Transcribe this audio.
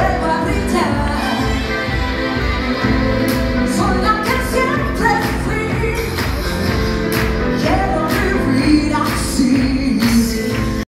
Everybody tap.